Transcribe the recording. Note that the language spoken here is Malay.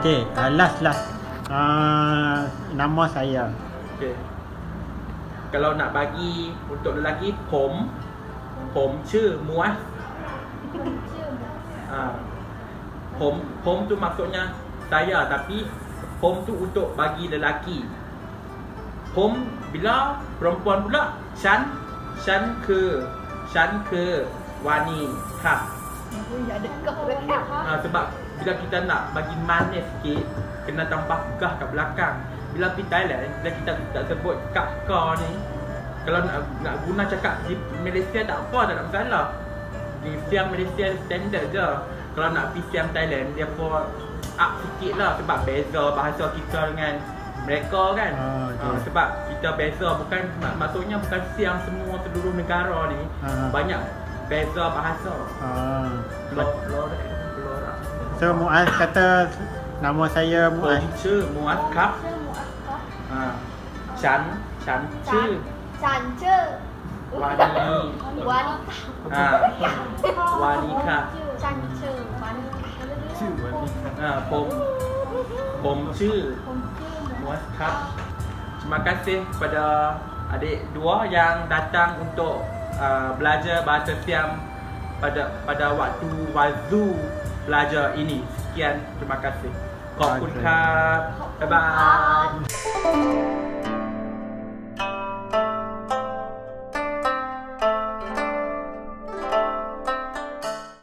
Okey, uh, last last. Uh, nama saya. Okey. Kalau nak bagi untuk lelaki, pom. Pom ชื่อ muas. Ha. Pom pom tu maksudnya saya tapi pom tu untuk bagi lelaki. Pom bila perempuan pula Shan Shan ke Shan ke Wani ha. ha sebab bila kita nak bagi manis sikit kena tambah gah kat belakang. Bila pergi Thailand bila kita tak sebut kak ka ni kalau nak nak guna cakap di Malaysia tak apa tak ada masalah. Di Siam Malaysia standard je. Kalau nak pergi Siam Thailand dia pun up sikit lah sebab beza bahasa kita dengan mereka kan? Ha, ha, sebab kita beza bukan mak, maksudnya bukan siang semua seluruh negara ni ha. banyak beza bahasa. Ha lor, lor, so muaz kata nama saya muaz. Chu muaz kap ha chan chan chu chan chu wanita wanita wanita chan chu wanita ชื่อวันนี้อ่าผมผมชื่อผมชื่อ Muaz Cup. Terima kasih kepada adik dua yang datang untuk uh, belajar bahasa Siam pada pada waktu wazu belajar ini. Sekian terima kasih. Kau pun bye. bye.